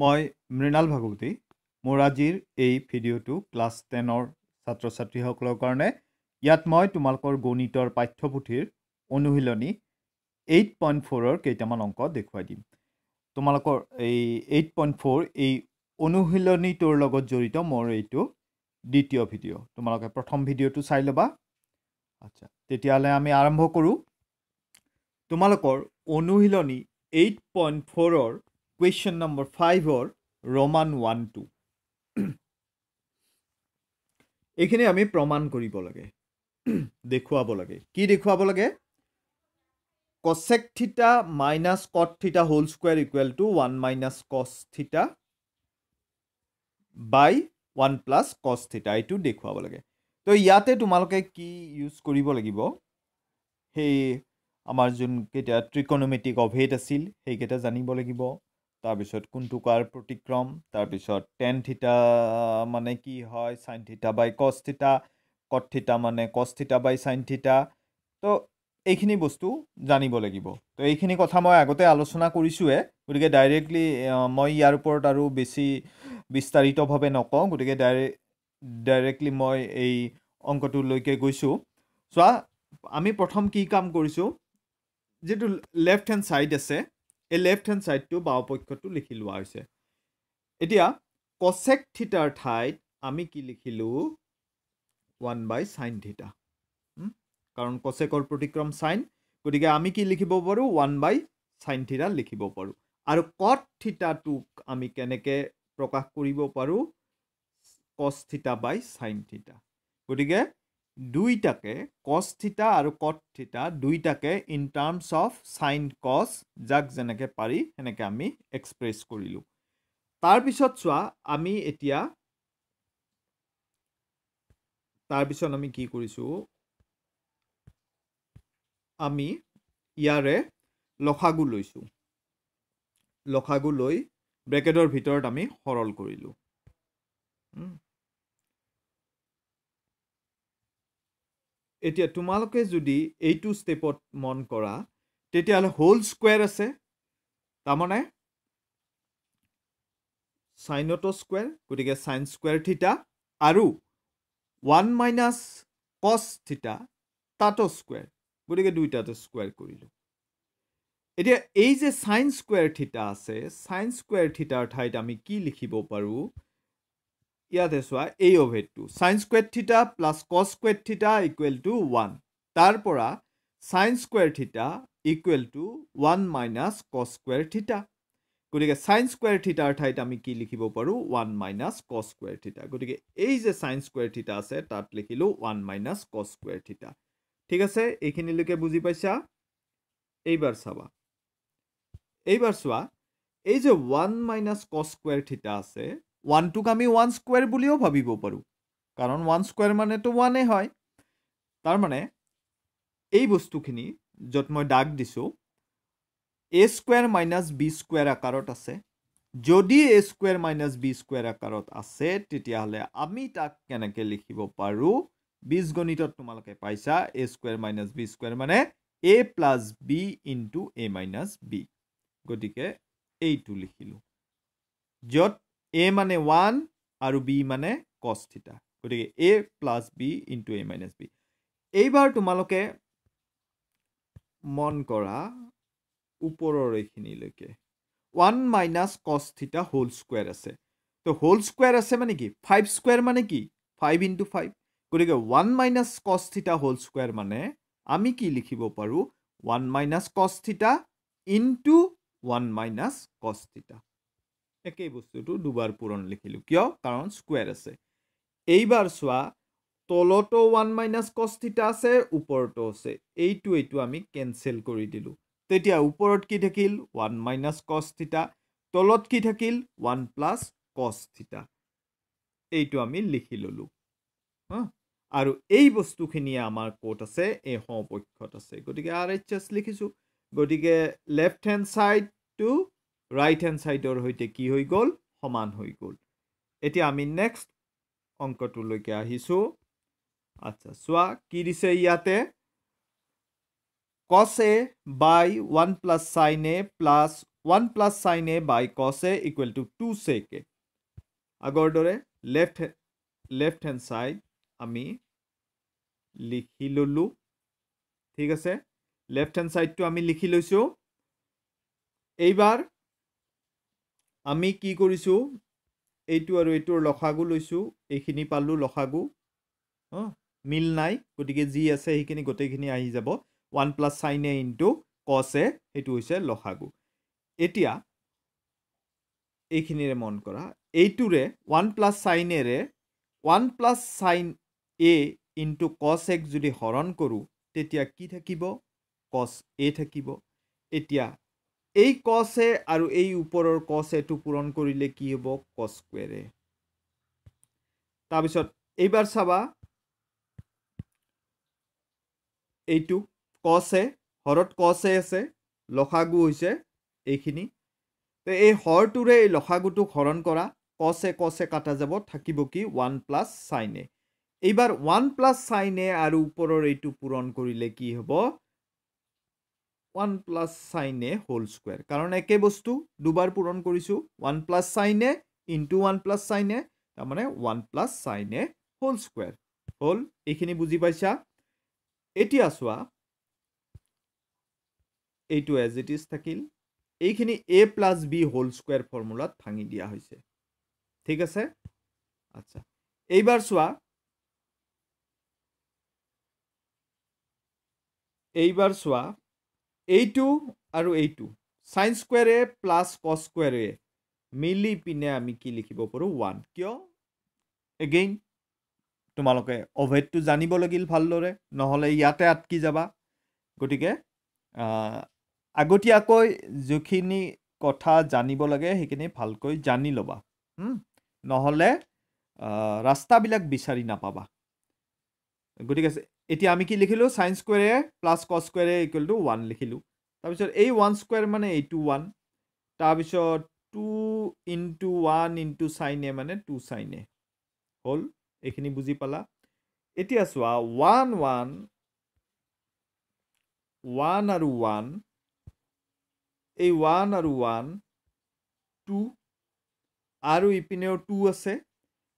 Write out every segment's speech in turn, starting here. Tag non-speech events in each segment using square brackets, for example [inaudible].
মই মৃণাল ভাগৱতী মোৰ আজিৰ এই ভিডিঅ'টো ক্লাছ টেনৰ ছাত্ৰ ছাত্ৰীসকলৰ কাৰণে। ইয়াত মই তোমালোকৰ গণিতৰ পাঠ্যপুথিৰ অনুশীলনী এইট পইণ্ট ফ'ৰৰ কেইটামান অংক দেখুৱাই দিম। তোমালোকৰ এই এইট পইণ্ট ফ'ৰ এই অনুশীলনীটোৰ লগত জড়িত মোৰ এইটো দ্বিতীয় ভিডিঅ' তোমালোকে প্ৰথম ভিডিঅ'টো চাই ল'বা। আচ্ছা তেতিয়াহ'লে আমি আৰম্ভ কৰোঁ। তোমালোকৰ অনুশীলনী এইট পইণ্ট ফ'ৰৰ কুৱেশ্যন নম্বৰ ফাইভৰ ৰমান ওৱান টু এইখিনি আমি প্ৰমাণ কৰিব লাগে। [clears throat] দেখুৱাব লাগে। কি দেখুৱাব লাগে? Cosec theta minus cot theta whole square equal to one minus cos theta by one plus কচ থিতা এইটো দেখুৱাব লাগে। তো ইয়াতে তোমালোকে কি ইউজ কৰিব লাগিব? সেই আমাৰ যোনকেইটা ত্ৰিকনমেটিক অভেদ আছিল সেইকেইটা জানিব লাগিব। তাৰপিছত কোনটো কাৰ প্ৰতিক্ৰম? তাৰপিছত টেন থিতা মানে কি হয়? চাইন থিতা বাই কচ থিতা মানে কচ থিতা বাই চাইন থিতা তো এইখিনি বস্তু জানিব লাগিব। তো এইখিনি কথা মই আগতে আলোচনা কৰিছোঁৱে গতিকে ডাইৰেক্টলি মই ইয়াৰ ওপৰত আৰু বেছি বিস্তাৰিতভাৱে নকওঁ। গতিকে ডাইৰেক্ট ডাইৰেক্টলি মই এই অংকটোলৈকে গৈছোঁ। চোৱা আমি প্ৰথম কি কাম কৰিছোঁ? যিটো লেফ্ট হেণ্ড ছাইড আছে এই লেফ্ট হেণ্ড ছাইডটো বাওঁপক্ষটো লিখি লোৱা হৈছে। এতিয়া কচেক থিটাৰ ঠাইত আমি কি লিখিলোঁ? ওৱান বাই চাইন থিটা কাৰণ কচেকৰ প্ৰতিক্ৰম চাইন গতিকে আমি কি লিখিব পাৰোঁ? ওৱান বাই চাইন থিটা লিখিব পাৰোঁ। আৰু কট থিটাটোক আমি কেনেকৈ প্ৰকাশ কৰিব পাৰোঁ? কচ থিটা বাই চাইন থিটা গতিকে দুইটাকে কচ থিতা আৰু কট থিতা দুইটাকে ইন টাৰ্মছ অফ চাইন কচ যাক যেনেকৈ পাৰি সেনেকৈ আমি এক্সপ্ৰেছ কৰিলোঁ। তাৰপিছত চোৱা আমি এতিয়া তাৰপিছত আমি কি কৰিছোঁ? আমি ইয়াৰে লখাগু লৈছোঁ। লখাগু লৈ ব্ৰেকেটৰ ভিতৰত আমি সৰল কৰিলোঁ। এতিয়া তোমালোকে যদি এইটো ষ্টেপত মন কৰা তেতিয়াহ'লে হোল স্কুৱেৰ আছে। তাৰমানে চাইনটো স্কুৱেৰ গতিকে চাইন স্কুৱেৰ থিতা আৰু ওৱান মাইনাছ কচ থিতা তাতো স্কুৱেৰ গতিকে দুইটাতে স্কুৱেৰ কৰিলোঁ। এতিয়া এই যে চাইন স্কুৱেৰ থিতা আছে চাইন স্কুৱেৰ থিতাৰ ঠাইত আমি কি লিখিব পাৰোঁ? ইয়াতে চোৱা এই অভেদটো sine square theta plus cos square theta equal to one তাৰ পৰা sine square theta equal to one minus cos square theta গতিকে চাইন স্কুৱেৰ থিটাৰ ঠাইত আমি কি লিখিব পাৰোঁ? One minus cos square theta গতিকে এই যে চাইন স্কুৱেৰ থিটা আছে তাত লিখিলোঁ one minus cos square theta ঠিক আছে? এইখিনিলৈকে বুজি পাইছা? এইবাৰ চাবা। এইবাৰ চোৱা এই যে one minus cos square theta আছে ওৱানটোক আমি ওৱান স্কুৱেৰ বুলিও ভাবিব পাৰোঁ। কাৰণ ওৱান স্কুৱেৰ মানেতো ওৱানেই হয়। তাৰমানে এই বস্তুখিনি য'ত মই দাগ দিছোঁ a square minus b square আকাৰত আছে। যদি a square minus b square আকাৰত আছে তেতিয়াহ'লে আমি তাক কেনেকৈ লিখিব পাৰোঁ? বীজ গণিতত তোমালোকে পাইছা a square minus b square মানে a plus b into a minus b গতিকে এইটো লিখিলোঁ। য'ত এ মানে ওৱান আৰু বি মানে কছ থিতা গতিকে a plus b into a minus b এইবাৰ তোমালোকে মন কৰা ওপৰৰ এইখিনিলৈকে। One minus cos theta whole square আছে। তো হোল স্কুৱেৰ আছে মানে কি? ফাইভ স্কুৱেৰ মানে কি? Five into five. গতিকে one minus cos theta whole square মানে আমি কি লিখিব পাৰোঁ? ওৱান মাইনাছ কছ থিতা ইনটু ওৱান মাইনাছ কছ থিতা একেই বস্তুটো দুবাৰ পূৰণ লিখিলোঁ। কিয়? কাৰণ স্কুৱেৰ আছে। এইবাৰ চোৱা তলতো ওৱান মাইনাছ কষ্টিটা আছে ওপৰতো আছে। এইটো এইটো আমি কেঞ্চেল কৰি দিলোঁ। তেতিয়া ওপৰত কি থাকিল? ওৱান মাইনাছ কষ্টিটা তলত কি থাকিল? ওৱান প্লাছ কষ্টিটা এইটো আমি লিখি ল'লোঁ। আৰু এই বস্তুখিনিয়ে আমাৰ ক'ত আছে? এই সপক্ষত আছে। গতিকে আৰ এইচ এছ লিখিছোঁ। গতিকে লেফ্ট হেণ্ড ছাইডটো ৰাইট হেণ্ড ছাইডৰ সৈতে কি হৈ গ'ল? সমান হৈ গ'ল। এতিয়া আমি নেক্সট অংকটোলৈকে আহিছোঁ। আচ্ছা চোৱা কি দিছে ইয়াতে। Cos by one plus sine a plus one plus sine a by cos a equal to two sec a আগৰ দৰে লেফ্ট লেফ্ট হেণ্ড ছাইড আমি লিখি ল'লোঁ। ঠিক আছে? লেফ্ট হেণ্ড ছাইডটো আমি লিখি লৈছোঁ। এইবাৰ আমি কি কৰিছোঁ? এইটো আৰু এইটোৰ লখাগু লৈছোঁ এইখিনি পালোঁ লখাগু মিল নাই গতিকে যি আছে সেইখিনি গোটেইখিনি আহি যাব। One plus sine a into cos a সেইটো হৈছে লখাগু এতিয়া এইখিনিৰে মন কৰা। এইটোৰে one plus চাইনেৰে one plus sine a into cos এক যদি হৰণ কৰোঁ তেতিয়া কি থাকিব? কছ এ থাকিব। এতিয়া এই কছ আৰু এই ওপৰৰ কছ পূৰণ কৰিলে কি হ'ব? কছ স্কুৱেৰে তাৰপিছত এইবাৰ চাবা এইটো কছ হৰত কছ আছে লখাগু হৈছে এইখিনি। তো এই হৰটোৰে এই লখাগুটোক হৰণ কৰা কছে কছে কাটা যাব থাকিব কি? ওৱান প্লাছ চাইন এইবাৰ ওৱান প্লাছ চাইন আৰু ওপৰৰ এইটো পূৰণ কৰিলে কি হ'ব? One plus sine a whole square কাৰণ একে বস্তু দুবাৰ পূৰণ কৰিছোঁ one plus sine a into one plus sine a তাৰমানে one plus sine a whole square হ'ল এইখিনি বুজি পাইছা? এতিয়া চোৱা এইটো এজ ইট ইজ থাকিল। এইখিনি a plus b whole square ফৰ্মুলাত ভাঙি দিয়া হৈছে। ঠিক আছে? আচ্ছা এইবাৰ চোৱা। এইবাৰ চোৱা। এইটো আৰু এইটো চাইন স্কুৱেৰে প্লাছ কছ স্কুৱেৰে মিলি পিনে আমি কি লিখিব পাৰোঁ? ওৱান কিয়? এগেইন তোমালোকে অভেদটো জানিব লাগিল ভালদৰে নহ'লে ইয়াতে আটকি যাবা। গতিকে আগতীয়াকৈ যিখিনি কথা জানিব লাগে সেইখিনি ভালকৈ জানি ল'বা। নহ'লে ৰাস্তাবিলাক বিচাৰি নাপাবা। গতিকে এতিয়া আমি কি লিখিলোঁ? চাইন স্কুৱেৰে প্লাছ কছ স্কুৱেৰে ইকুৱেল টু ওৱান লিখিলোঁ। তাৰপিছত এই ওৱান স্কুৱেৰ মানে এইটো ওৱান তাৰপিছত two into one into sine a মানে টু চাইন এ। হ'ল এইখিনি বুজি পালা? এতিয়া চোৱা ওৱান ওৱান ওৱান আৰু ওৱান এই ওৱান আৰু ওৱান টু আৰু ইপিনেও টু আছে।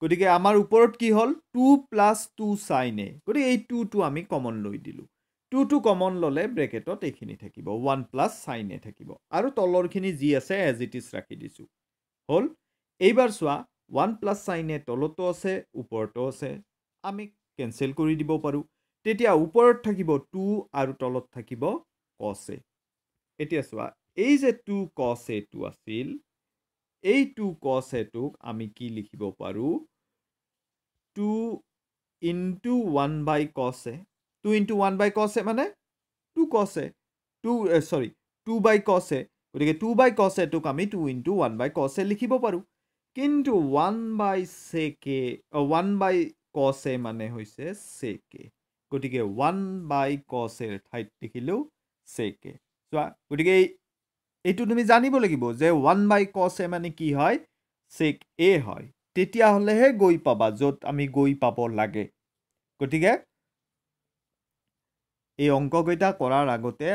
গতিকে আমাৰ ওপৰত কি হ'ল? Two plus two sine. A গতিকে এই টুটো আমি কমন লৈ দিলোঁ। টুটো কমন ল'লে ব্ৰেকেটত এইখিনি থাকিব। ওৱান প্লাছ চাইন এ থাকিব। আৰু তলৰখিনি যি আছে এজ ইট ইজ ৰাখি দিছোঁ। হ'ল এইবাৰ চোৱা ওৱান প্লাছ চাইন এ তলতো আছে ওপৰতো আছে। আমি কেঞ্চেল কৰি দিব পাৰোঁ। তেতিয়া ওপৰত থাকিব টু আৰু তলত থাকিব কছ। এ এতিয়া চোৱা এই যে টু কছ এটো আছিল এই টু কছ এটোক আমি কি লিখিব পাৰোঁ? টু ইনটু ওৱান বাই কছ টু ইনটু ওৱান বাই কছ মানে টু কছ টু চৰি টু বাই কছ গতিকে টু বাই কছ এটোক আমি টু ইনটু ওৱান বাই কছ লিখিব পাৰোঁ। কিন্তু ওৱান বাই চেকে ওৱান বাই কছ মানে হৈছে চেকে গতিকে ওৱান বাই কছ এৰ ঠাইত লিখিলোঁ চেকে চোৱা গতিকে এইটো তুমি জানিব লাগিব যে ওৱান বাই কছ মানে কি হয়? চেক এ হয়। তেতিয়াহ'লেহে গৈ পাবা য'ত আমি গৈ পাব লাগে। গতিকে এই অংককেইটা কৰাৰ আগতে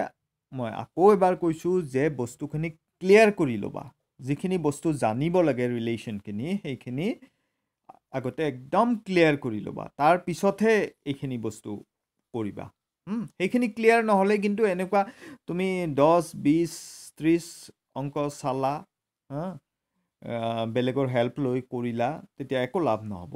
মই আকৌ এবাৰ কৈছোঁ যে বস্তুখিনি ক্লিয়াৰ কৰি ল'বা। যিখিনি বস্তু জানিব লাগে ৰিলেশ্যনখিনি সেইখিনি আগতে একদম ক্লিয়াৰ কৰি ল'বা। তাৰ পিছতহে এইখিনি বস্তু কৰিবা। সেইখিনি ক্লিয়াৰ নহ'লে কিন্তু এনেকুৱা তুমি দহ বিছ ত্ৰিছ অংক চালা বেলেগৰ হেল্প লৈ কৰিলা তেতিয়া একো লাভ নহ'ব।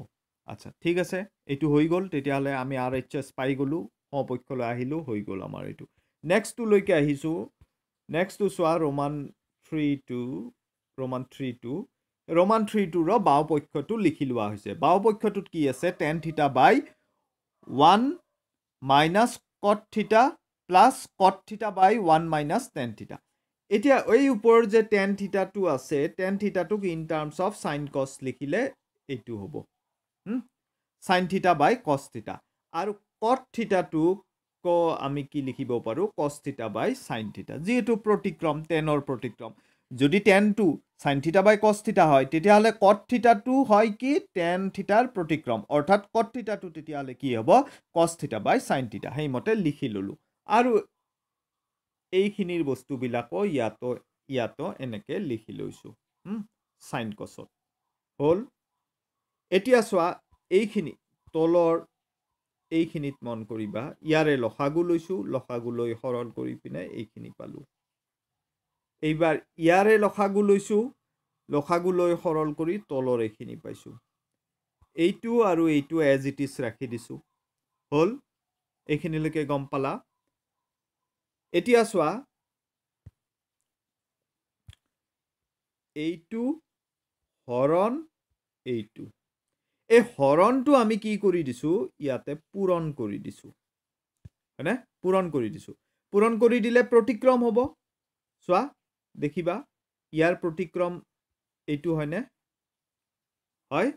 আচ্ছা ঠিক আছে এইটো হৈ গ'ল তেতিয়াহ'লে আমি আৰ এইচ এছ পাই গ'লোঁ সপক্ষলৈ আহিলোঁ হৈ গ'ল আমাৰ এইটো। নেক্সটটোলৈকে আহিছোঁ। নেক্সটটো চোৱা roman three two roman three two roman three tour বাওঁপক্ষটো লিখি লোৱা হৈছে। বাওঁপক্ষটোত কি আছে? Tan theta by one minus cot theta plus cot theta by one minus tan theta এতিয়া এই ওপৰত যে টেন থিতাটো আছে টেন থিতাটোক in terms of sine cos লিখিলে এইটো হ'ব। চাইন থিতা বাই থিতা আৰু কট থিতাটোক আমি কি লিখিব পাৰোঁ? থিতা বাই চাইন থিতা যিহেতু প্ৰতিক্ৰম টেনৰ প্ৰতিক্ৰম। যদি টেনটো চাইন থিতা বাই থিতা হয় তেতিয়াহ'লে কট থিতাটো হয় কি? টেন থিতাৰ প্ৰতিক্ৰম। অৰ্থাৎ কট থিতাটো তেতিয়াহ'লে কি হ'ব? থিতা বাই চাইন থিতা সেইমতে লিখি ল'লোঁ। আৰু এইখিনিৰ বস্তুবিলাকো ইয়াতো ইয়াতো এনেকৈ লিখি লৈছোঁ চাইন কছত। হ'ল এতিয়া চোৱা এইখিনি তলৰ এইখিনিত মন কৰিবা ইয়াৰে লসাগু লৈছোঁ লসাগু লৈ সৰল কৰি পিনে এইখিনি পালোঁ। এইবাৰ ইয়াৰে লসাগু লৈছোঁ লসাগু লৈ সৰল কৰি তলৰ এইখিনি পাইছোঁ। এইটো আৰু এইটো এজ ইট ইজ ৰাখি দিছোঁ। হ'ল এইখিনিলৈকে গম পালা? এতিয়া চোৱা। এইটো হৰণ এইটো। এই হৰণটো আমি কি কৰি দিছোঁ? ইয়াতে পূৰণ কৰি দিছোঁ। হয়নে? পূৰণ কৰি দিছোঁ। পূৰণ কৰি দিলে প্ৰতিক্ৰম হ'ব। চোৱা দেখিবা ইয়াৰ প্ৰতিক্ৰম এইটো হয়নে? হয়?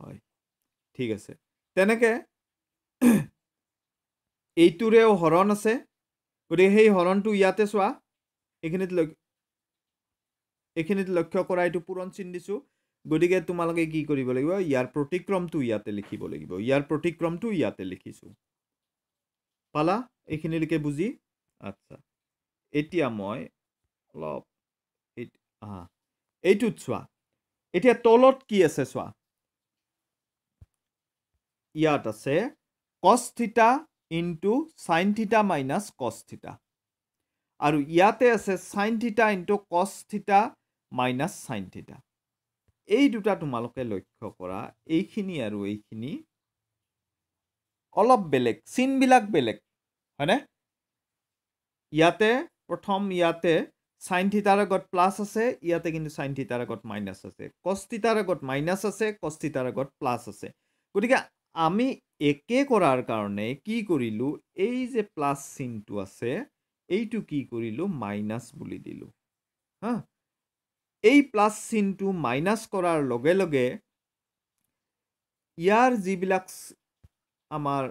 হয়। ঠিক আছে। তেনেকৈ এইটোৰেও হৰণ আছে। গতিকে সেই হৰণটো ইয়াতে চোৱা। এইখিনিত এইখিনিত লক্ষ্য কৰা এইটো পূৰণ চিন দিছোঁ। গতিকে তোমালোকে কি কৰিব লাগিব? ইয়াৰ প্ৰতিক্ৰমটো ইয়াতে লিখিব লাগিব। ইয়াৰ প্ৰতিক্ৰমটো ইয়াতে লিখিছোঁ। পালা? এইখিনিলৈকে বুজি? আচ্ছা। এতিয়া মই অলপ এইটোত চোৱা। এতিয়া তলত কি আছে চোৱা? ইয়াত আছে cos theta into sine theta minus cos theta আৰু ইয়াতে আছে sine theta into cos theta minus sine theta এই দুটা তোমালোকে লক্ষ্য কৰা এইখিনি আৰু এইখিনি অলপ বেলেগ চিনবিলাক বেলেগ হয়নে? ইয়াতে প্ৰথম ইয়াতে চাইন থিতাৰ আগত প্লাছ আছে ইয়াতে কিন্তু চাইন থিতাৰ আগত মাইনাছ আছে। কষ্টিতাৰ আগত মাইনাছ আছে কষ্টিতাৰ আগত প্লাছ আছে। গতিকে আমি একে কৰাৰ কাৰণে কি কৰিলোঁ এই যে প্লাছ চিনটো আছে এইটো কি কৰিলোঁ মাইনাছ বুলি দিলোঁ। হা? এই প্লাছ চিনটো মাইনাছ কৰাৰ লগে লগে ইয়াৰ যিবিলাক আমাৰ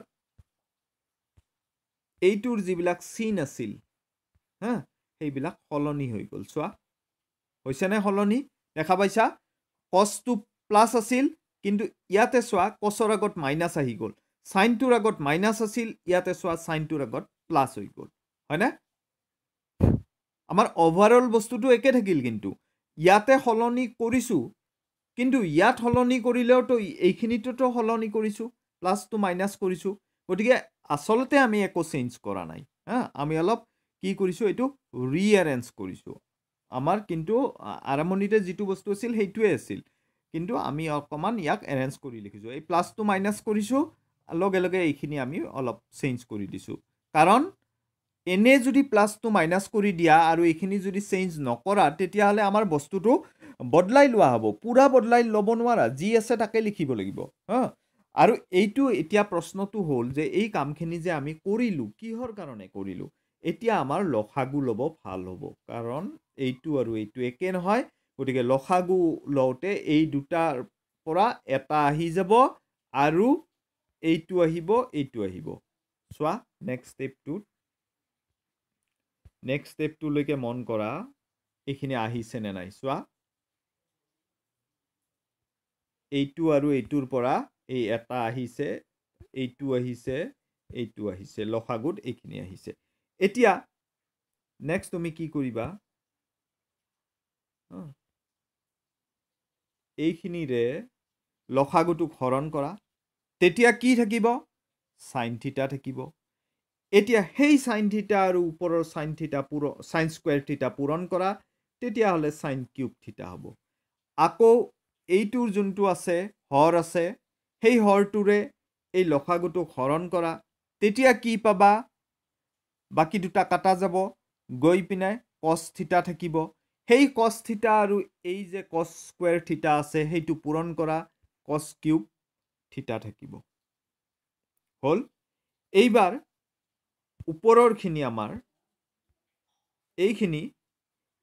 এইটোৰ যিবিলাক চিন আছিল হা? সেইবিলাক সলনি হৈ গ'ল। চোৱা হৈছেনে সলনি? দেখা পাইছা? কচটো প্লাছ আছিল কিন্তু ইয়াতে চোৱা কচৰ আগত মাইনাছ আহি গ'ল। চাইনটোৰ আগত মাইনাছ আছিল ইয়াতে চোৱা চাইনটোৰ আগত প্লাছ হৈ গ'ল। হয়নে? আমাৰ অভাৰঅল বস্তুটো একে থাকিল কিন্তু। ইয়াতে সলনি কৰিছোঁ কিন্তু ইয়াত সলনি কৰিলেওতো এইখিনিটোতো সলনি কৰিছোঁ প্লাছটো মাইনাছ কৰিছোঁ। গতিকে আচলতে আমি একো চেঞ্জ কৰা নাই হা? আমি অলপ কি কৰিছোঁ এইটো ৰিএৰেঞ্জ কৰিছোঁ। আমাৰ কিন্তু আৰম্ভণিতে যিটো বস্তু আছিল সেইটোৱে আছিল। কিন্তু আমি অকণমান ইয়াক এৰেঞ্জ কৰি লিখিছোঁ। এই প্লাছটো মাইনাছ কৰিছোঁ লগে লগে এইখিনি আমি অলপ চেঞ্জ কৰি দিছোঁ। কাৰণ এনে যদি প্লাছটো মাইনাছ কৰি দিয়া আৰু এইখিনি যদি চেঞ্জ নকৰা তেতিয়াহ'লে আমাৰ বস্তুটো বদলাই লোৱা হ'ব। পূৰা বদলাই ল'ব নোৱাৰা যি আছে তাকে লিখিব লাগিব হা? আৰু এইটো এতিয়া প্ৰশ্নটো হ'ল যে এই কামখিনি যে আমি কৰিলোঁ কিহৰ কাৰণে কৰিলোঁ? এতিয়া আমাৰ লসাগু ল'ব ভাল হ'ব। কাৰণ এইটো আৰু এইটো একে নহয়। গতিকে লসাগু লওঁতে এই দুটাৰ পৰা এটা আহি যাব আৰু এইটো আহিব এইটো আহিব। চোৱা নেক্সট ষ্টেপটোত নেক্সট ষ্টেপটোলৈকে মন কৰা এইখিনি আহিছেনে নাই। চোৱা এইটো আৰু এইটোৰ পৰা এই এটা আহিছে এইটো আহিছে এইটো আহিছে লসাগুত এইখিনি আহিছে। এতিয়া নেক্সট তুমি কি কৰিবা? এইখিনিৰে লসাগুটোক হৰণ কৰা। তেতিয়া কি থাকিব? চাইন থিতা থাকিব। এতিয়া সেই চাইন থিতা আৰু ওপৰৰ চাইন থিতা পূৰ চাইন স্কুৱেৰ থিতা পূৰণ কৰা তেতিয়াহ'লে চাইন কিউব থিতা হ'ব। আকৌ এইটোৰ যোনটো আছে হৰ আছে সেই হৰটোৰে এই লসাগুটোক হৰণ কৰা। তেতিয়া কি পাবা? বাকী দুটা কাটা যাব। গৈ পিনে কচ থিতা থাকিব। সেই কচ থিতা আৰু এই যে কচ স্কুৱেৰ থিতা আছে সেইটো পূৰণ কৰা কচ কিউব থিতা থাকিব। হ'ল? এইবাৰ ওপৰৰখিনি আমাৰ এইখিনি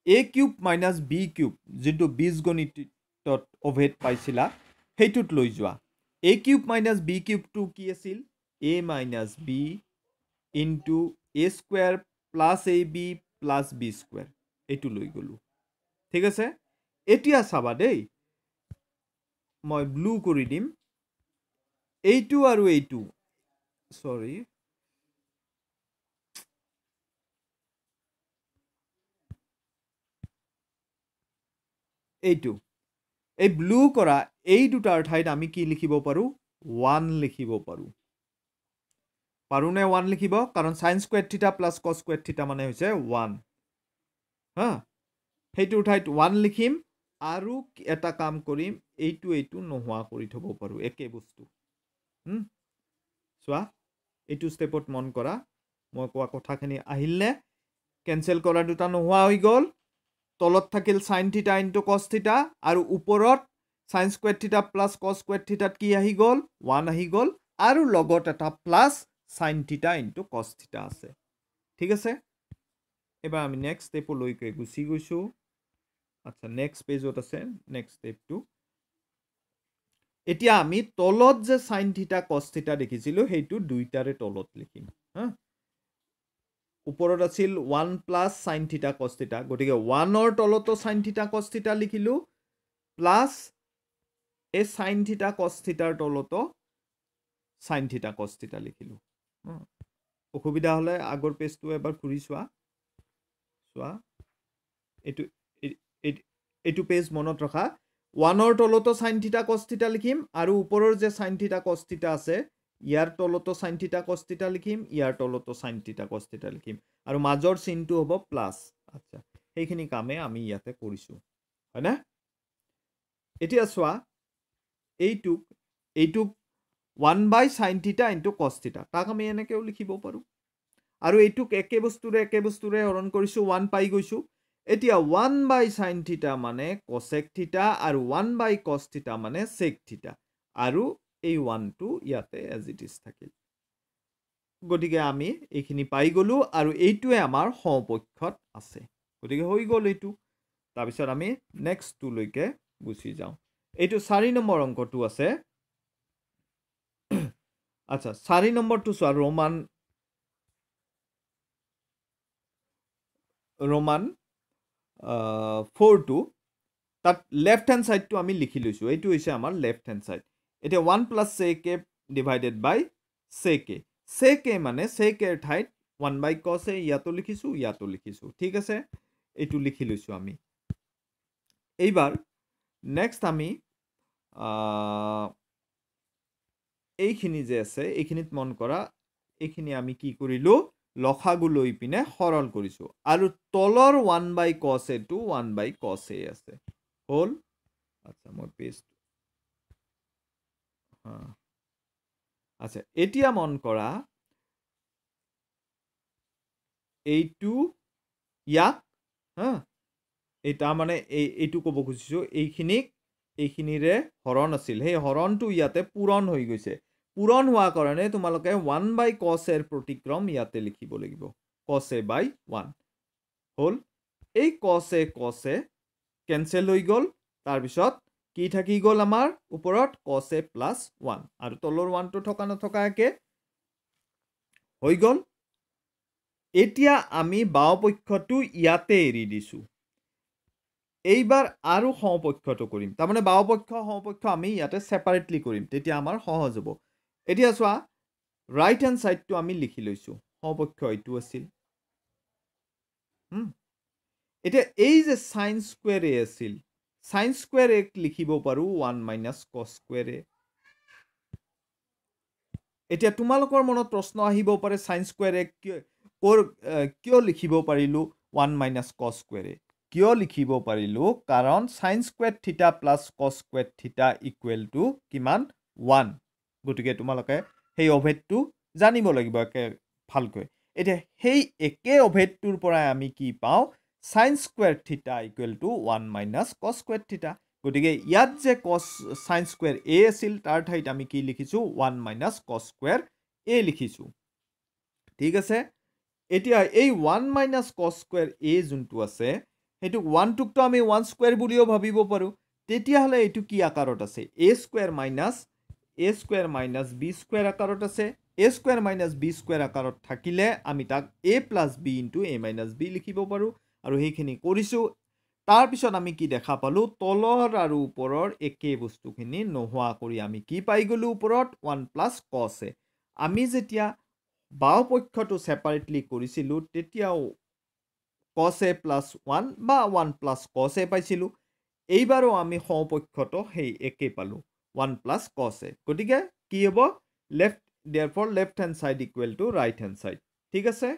a cube minus b cube যিটো বীজগণিতত অভেদ পাইছিলা সেইটোত লৈ যোৱা। এ কিউব মাইনাছ বি কিউবটো কি আছিল? A minus b into a square plus a b plus b square এইটো লৈ গ'লোঁ। ঠিক আছে? এতিয়া চাবা দেই। মই ব্লু কৰি দিম। এইটো আৰু এইটো। চৰি এইটো। এই ব্লু কৰা এই দুটাৰ ঠাইত আমি কি লিখিব পাৰোঁ? ওৱান লিখিব পাৰোঁ। পাৰোঁনে ওৱান লিখিব? কাৰণ sine square theta plus cos square theta মানে হৈছে ওৱান হা? সেইটোৰ ঠাইত ওৱান লিখিম আৰু এটা কাম কৰিম এইটো এইটো নোহোৱা কৰি থ'ব পাৰোঁ একে বস্তু। চোৱা এইটো ষ্টেপত মন কৰা। মই কোৱা কথাখিনি আহিলনে? কেঞ্চেল কৰা দুটা নোহোৱা হৈ গ'ল। তলত থাকিল sine theta into cos theta আৰু ওপৰত sine square theta plus cos square থিটাত কি আহি গ'ল? ওৱান আহি গ'ল আৰু লগত এটা plus sine theta into cos theta আছে। ঠিক আছে? এইবাৰ আমি নেক্সট ষ্টেপলৈকে গুচি গৈছোঁ। আচ্ছা নেক্সট পেজত আছে নেক্সট ষ্টেপটো এতিয়া আমি তলত যে চাইন কছ থিটা দেখিছিলোঁ সেইটো দুইটাৰে তলত লিখিম ওপৰত আছিল one plus sine cos theta গতিকে ওৱানৰ তলতো চাইন কছ থিটা লিখিলোঁ প্লাছ এই চাইন কছ থিটাৰ তলতো চাইন কছ থিটা লিখিলোঁ অসুবিধা হ'লে আগৰ পেজটো এবাৰ ঘূৰি চোৱা চোৱা। এইটো এইটো পেজ মনত ৰখা। ওৱানৰ তলতো চাইন কছ থিটা লিখিম আৰু ওপৰৰ যে চাইন কছ থিটা আছে ইয়াৰ তলতো চাইন কছ থিটা লিখিম ইয়াৰ তলতো চাইন থিটা কছ থিটা লিখিম। আৰু মাজৰ চিনটো হ'ব প্লাছ আচ্ছা সেইখিনি কামে আমি ইয়াতে কৰিছোঁ। হয়নে? এতিয়া চোৱা এইটোক এইটোক one by sine theta into cos theta তাক আমি এনেকৈও লিখিব পাৰোঁ। আৰু এইটোক একে বস্তুৰে একে বস্তুৰে হৰণ কৰিছোঁ ওৱান পাই গৈছোঁ। এতিয়া ওৱান বাই চাইন থিটা মানে কচেক থিটা আৰু ওৱান বাই কছ থিটা মানে চেক থিটা আৰু এই ওৱানটো ইয়াতে এজ ইট ইজ থাকিল। গতিকে আমি এইখিনি পাই গ'লোঁ আৰু এইটোৱে আমাৰ সপক্ষত আছে। গতিকে হৈ গ'ল এইটো। তাৰপিছত আমি নেক্সটটোলৈকে গুচি যাওঁ। এইটো চাৰি নম্বৰ অংকটো আছে। [clears throat] আচ্ছা চাৰি নম্বৰটো চোৱা ৰোমান ৰোমান ফ'ৰটো তাত লেফ্ট হেণ্ড ছাইডটো আমি লিখি লৈছোঁ। এইটো হৈছে আমাৰ লেফ্ট হেণ্ড ছাইড এতিয়া ওৱান প্লাছ চে কে ডিভাইডেড বাই চে কে চে কে মানে চে কেৰ ঠাইত ওৱান বাই কছে ইয়াতো লিখিছোঁ ইয়াতো লিখিছোঁ। ঠিক আছে? এইটো লিখি লৈছোঁ আমি। এইবাৰ নেক্সট আমি এইখিনি যে আছে এইখিনিত মন কৰা এইখিনি আমি কি কৰিলোঁ? লখাগু লৈ পিনে সৰল কৰিছোঁ। আৰু তলৰ ওৱান বাই কছ এটো ওৱান বাই কছ এ আছে। হ'ল? আচ্ছা মই পেজটো আচ্ছা এতিয়া মন কৰা এইটো ইয়াক হা। এই তাৰমানে এই এইটো ক'ব খুজিছোঁ এইখিনিক এইখিনিৰে হৰণ আছিল। সেই হৰণটো ইয়াতে পূৰণ হৈ গৈছে। পূৰণ হোৱাৰ কাৰণে তোমালোকে ওৱান বাই কছ এৰ প্ৰতিক্ৰম ইয়াতে লিখিব লাগিব। কছ এ বাই ওৱান হ'ল এই কছ এ কছ এ কেঞ্চেল হৈ গ'ল তাৰপিছত কি থাকি গ'ল আমাৰ? ওপৰত কছ এ প্লাছ ওৱান আৰু তলৰ ওৱানটো থকা নথকাকৈ হৈ গ'ল। এতিয়া আমি বাওপক্ষটো ইয়াতে এৰি দিছোঁ। এইবাৰ আৰু সমপক্ষটো কৰিম। তাৰমানে বাওপক্ষ সমপক্ষ আমি ইয়াতে ছেপাৰেটলি কৰিম। তেতিয়া আমাৰ সহজ হ'ব। এতিয়া চোৱা ৰাইট হেণ্ড ছাইডটো আমি লিখি লৈছোঁ। সমপক্ষ এইটো আছিল। এতিয়া এই যে চাইন স্কুৱেৰ এ আছিল চাইন স্কুৱেৰ এক লিখিব পাৰোঁ one minus cos square a এতিয়া তোমালোকৰ মনত প্ৰশ্ন আহিব পাৰে চাইন স্কুৱেৰ এক ক'ৰ কিয় লিখিব পাৰিলোঁ one minus cos square a কিয় লিখিব পাৰিলোঁ? কাৰণ sine square theta plus cos square theta equal to কিমান? ওৱান গতিকে তোমালোকে সেই অভেদটো জানিব লাগিব একে ভালকৈ। এতিয়া সেই একে অভেদটোৰ পৰাই আমি কি পাওঁ? Sine square theta equal to one minus cos square theta গতিকে ইয়াত যে কছ চাইন স্কুৱেৰ এ আছিল তাৰ ঠাইত আমি কি লিখিছোঁ? One minus cos square a লিখিছোঁ। ঠিক আছে? এতিয়া এই one minus cos square a যোনটো আছে সেইটো ওৱানটোকতো আমি ওৱান স্কুৱেৰ বুলিও ভাবিব পাৰোঁ। তেতিয়াহ'লে এইটো কি আকাৰত আছে? A square minus a square minus b square আকাৰত আছে a square minus b square আকাৰত থাকিলে আমি তাক a plus b into a minus b লিখিব পাৰোঁ আৰু সেইখিনি কৰিছোঁ। তাৰপিছত আমি কি দেখা পালোঁ? তলৰ আৰু ওপৰৰ একে বস্তুখিনি নোহোৱা কৰি আমি কি পাই গ'লোঁ ওপৰত? ওৱান প্লাছ কছে আমি যেতিয়া বাওপক্ষটো ছেপাৰেটলি কৰিছিলোঁ তেতিয়াও কছ এ প্লাছ ওৱান বা ওৱান প্লাছ কছ এ পাইছিলোঁ। এইবাৰো আমি সপক্ষতো সেই একেই পালোঁ। ওৱান প্লাছ কছ গতিকে কি হ'ব? Left therefore left hand side equal to right hand side ঠিক আছে?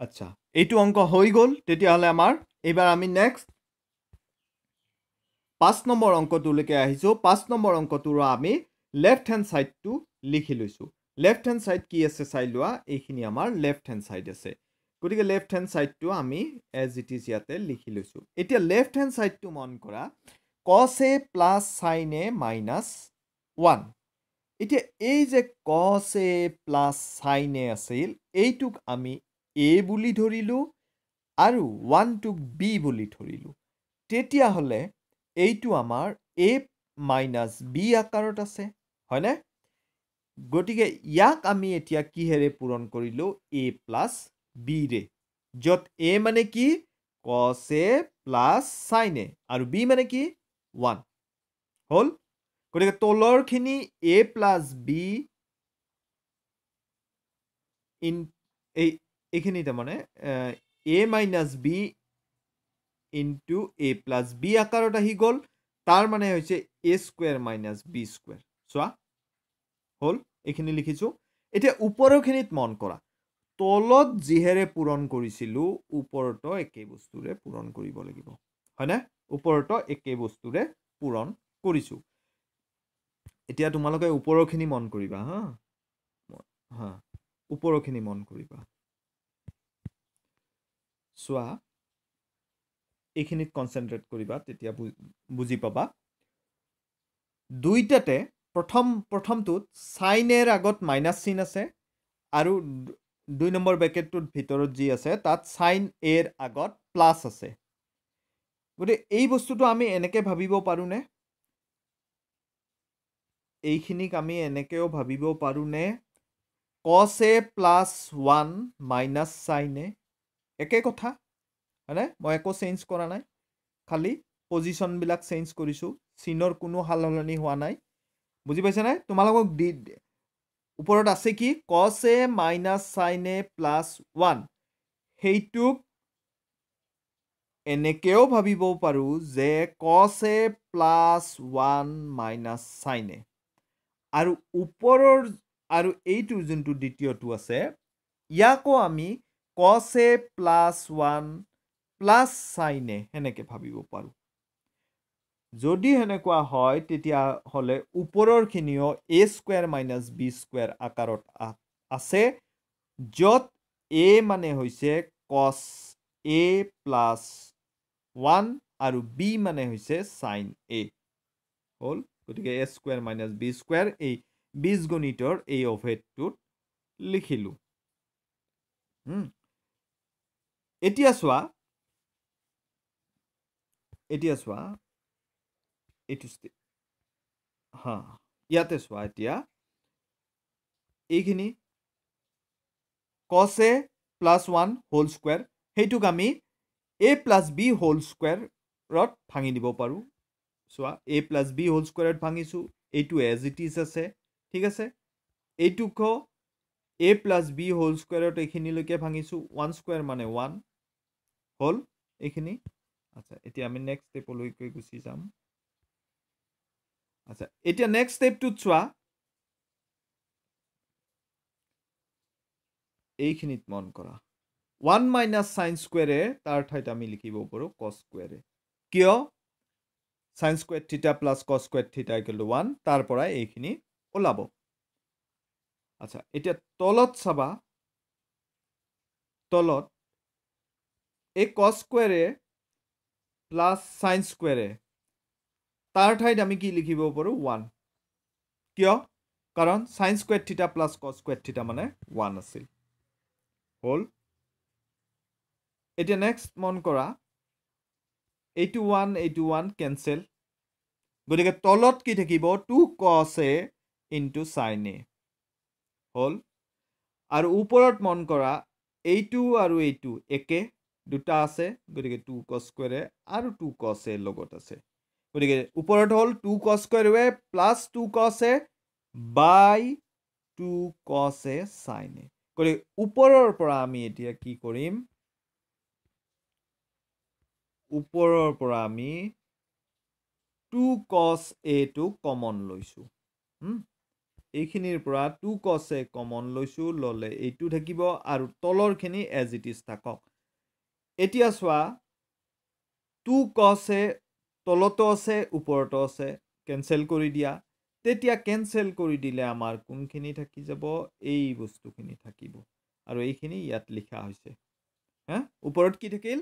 আচ্ছা এইটো অংক হৈ গ'ল তেতিয়াহ'লে আমাৰ এইবাৰ আমি নেক্সট পাঁচ নম্বৰ অংকটোলৈকে আহিছোঁ। পাঁচ নম্বৰ অংকটোৰ আমি লেফ্ট হেণ্ড ছাইডটো লিখি লৈছোঁ। লেফ্ট হেণ্ড ছাইড কি আছে চাই লোৱা? এইখিনি আমাৰ লেফ্ট হেণ্ড ছাইড আছে। গতিকে লেফ্ট হেণ্ড ছাইডটো আমি এজ ইট ইজ ইয়াতে লিখি লৈছোঁ। এতিয়া লেফ্ট হেণ্ড ছাইডটো মন কৰা। কছ প্লাছ চাইন মাইনাছ ওৱান এতিয়া এই যে কছ প্লাছ চাইন আছিল এইটোক আমি এ বুলি ধৰিলোঁ আৰু ওৱানটোক বি বুলি ধৰিলোঁ। তেতিয়াহ'লে এইটো আমাৰ এ মাইনাছ বি আকাৰত আছে হয়নে? গতিকে ইয়াক আমি এতিয়া কিহেৰে পূৰণ কৰিলোঁ? এ প্লাছ বিৰে য'ত এ মানে কি? কছ প্লাছ চাইন আৰু বি মানে কি? ওৱান হ'ল? গতিকে তলৰখিনি এ প্লাছ বি ইন এই এইখিনি তাৰমানে a minus b into a plus b আকাৰত আহি গ'ল। তাৰ মানে হৈছে a square minus b square চোৱা। হ'ল? এইখিনি লিখিছোঁ। এতিয়া ওপৰৰখিনিত মন কৰা। তলত যিহেৰে পূৰণ কৰিছিলোঁ ওপৰতো একে বস্তুৰে পূৰণ কৰিব লাগিব। হয়নে? ওপৰতো একে বস্তুৰে পূৰণ কৰিছোঁ। এতিয়া তোমালোকে ওপৰৰখিনি মন কৰিবা হা? হা? ওপৰৰখিনি মন কৰিবা। চোৱা এইখিনিত কনচেনট্ৰেট কৰিবা তেতিয়া বুজি পাবা। দুইটাতে প্ৰথম প্ৰথমটোত চাইন এৰ আগত মাইনাছ চিন আছে আৰু দুই নম্বৰ বেকেটটোত ভিতৰত যি আছে তাত চাইন এৰ আগত প্লাছ আছে। গতিকে এই বস্তুটো আমি এনেকৈ ভাবিব পাৰোঁনে? এইখিনিক আমি এনেকৈও ভাবিব পাৰোঁনে? Cos a plus one minus sine একে কথা হয়নে? মই একো চেঞ্জ কৰা নাই খালি পজিশ্যনবিলাক চেঞ্জ কৰিছোঁ চিনৰ কোনো সাল সলনি হোৱা নাই বুজি পাইছেনে তোমালোকক দি ওপৰত আছে কি? Cos a minus sine plus one সেইটোক এনেকৈও ভাবিব পাৰোঁ যে কছ প্লাছ ওৱান মাইনাছ চাইন আৰু ওপৰৰ আৰু এইটো যোনটো দ্বিতীয়টো আছে ইয়াকো আমি কছ প্লাছ ওৱান প্লাছ চাইনে সেনেকৈ ভাবিব পাৰোঁ। যদি সেনেকুৱা হয় তেতিয়াহ'লে ওপৰৰখিনিও a square minus b square আকাৰত আছে য'ত এ মানে হৈছে কছ এ প্লাছ ওৱান আৰু বি মানে হৈছে চাইন এ হ'ল? গতিকে a square minus b square এই বীজগণিতৰ এই অভেদটোত লিখিলোঁ। এতিয়া চোৱা এতিয়া চোৱা এইটো হা ইয়াতে চোৱা এতিয়া। এইখিনি cos a plus one whole square সেইটোক আমি এ প্লাছ বি হোল স্কুৱেৰত ভাঙি দিব পাৰোঁ। চোৱা এ প্লাছ বি হোল স্কুৱেৰত ভাঙিছোঁ এইটো এজ ইট ইজ আছে ঠিক আছে? এইটোক এ plus B whole স্কুৱেৰত এইখিনিলৈকে ভাঙিছোঁ one square মানে ওৱান হ'ল এইখিনি। আচ্ছা এতিয়া আমি নেক্সট ষ্টেপলৈকে গুচি যাম। আচ্ছা এতিয়া নেক্সট ষ্টেপটোত চোৱা। এইখিনিত মন কৰা। ওৱান মাইনাছ চাইন স্কুৱেৰে তাৰ ঠাইত আমি লিখিব পাৰোঁ কছ স্কুৱেৰে। কিয়? Sine square theta plus cos square theta to one তাৰ পৰা এইখিনি ওলাব। আচ্ছা এতিয়া তলত চাবা তলত এই কছ স্কুৱেৰে প্লাছ চাইন স্কুৱেৰে তাৰ ঠাইত আমি কি লিখিব পাৰোঁ? ওৱান। কিয়? কাৰণ sine square theta plus cos square theta মানে ওৱান আছিল। হ'ল। এতিয়া নেক্সট মন কৰা। এইটো ওৱান এইটো ওৱান কেঞ্চেল গতিকে তলত কি থাকিব? টু কছ এ ইনটু চাইন এ হ'ল। আৰু ওপৰত মন কৰা এইটো আৰু এইটো একে। দুটা আছে গতিকে টু কছ স্কুৱেৰে আৰু টু কছ এ লগত আছে। গতিকে ওপৰত হ'ল টু কছ স্কুৱেৰে প্লাছ টু কছ এ বাই টু কছ এ চাইন এ গতিকে ওপৰৰ পৰা আমি এতিয়া কি কৰিম? ওপৰৰ পৰা আমি টু কছ এটো কমন লৈছোঁ। এইখিনিৰ পৰা টু কছ এ কমন লৈছোঁ ল'লে এইটো থাকিব আৰু তলৰখিনি এজ ইট ইজ থাকক। এতিয়া চোৱা টু কছ এ তলতো আছে ওপৰতো আছে কেঞ্চেল কৰি দিয়া। তেতিয়া কেঞ্চেল কৰি দিলে আমাৰ কোনখিনি থাকি যাব? এই বস্তুখিনি থাকিব। আৰু এইখিনি ইয়াত লিখা হৈছে। হা? ওপৰত কি থাকিল?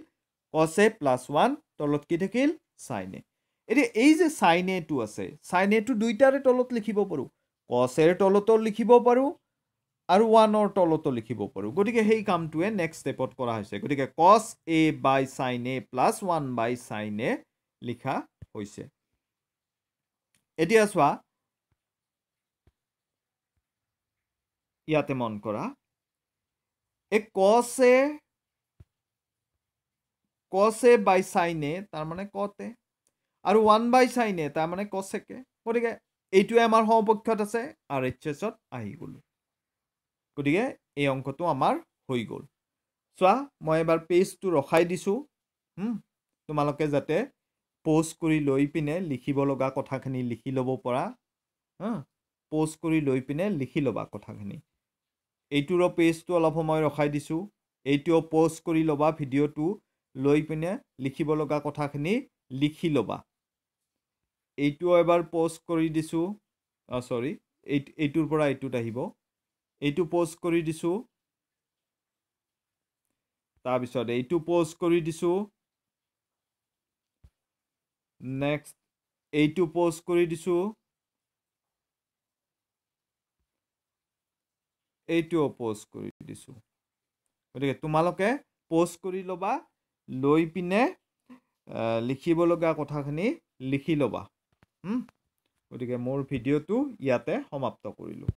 কছ এ প্লাছ ওৱান তলত কি থাকিল? চাইন এ এতিয়া এই যে চাইন এটো আছে চাইন এটো দুইটাৰে তলত লিখিব পাৰোঁ। কছ এৰ তলতো লিখিব পাৰোঁ আৰু ওৱানৰ তলতো লিখিব পাৰোঁ। গতিকে সেই কামটোৱে নেক্সট ষ্টেপত কৰা হৈছে। গতিকে cos a by sine a plus one by sine a লিখা হৈছে। এতিয়া চোৱা ইয়াতে মন কৰা। এই কছে কছে বাই চাইনে তাৰমানে কতে আৰু ওৱান বাই চাইনে তাৰমানে কছেকে গতিকে এইটোৱে আমাৰ সমপক্ষত আছে আৰ এইচ এছত আহি গ'লোঁ। গতিকে এই অংকটো আমাৰ হৈ গ'ল। চোৱা মই এবাৰ পেজটো ৰখাই দিছোঁ তোমালোকে যাতে প'ষ্ট কৰি লৈ পিনে লিখিব লগা কথাখিনি লিখি ল'ব পৰা প'ষ্ট কৰি লৈ পিনে লিখি ল'বা কথাখিনি। এইটোৰো পেজটো অলপ সময় ৰখাই দিছোঁ এইটোও প'ষ্ট কৰি ল'বা ভিডিঅ'টো লৈ পিনে লিখিব লগা কথাখিনি লিখি ল'বা। এইটোও এবাৰ প'ষ্ট কৰি দিছোঁ। চৰি এই এইটোৰ পৰা এইটোত আহিব। এইটো প'ষ্ট কৰি দিছোঁ। তাৰপিছত এইটো প'ষ্ট কৰি দিছোঁ। নেক্সট এইটো প'ষ্ট কৰি দিছোঁ। এইটোও প'ষ্ট কৰি দিছোঁ। গতিকে তোমালোকে প'ষ্ট কৰি ল'বা। লৈ পিনে লিখিব লগা কথাখিনি লিখি ল'বা। গতিকে মোৰ ভিডিঅ'টো ইয়াতে সমাপ্ত কৰিলোঁ।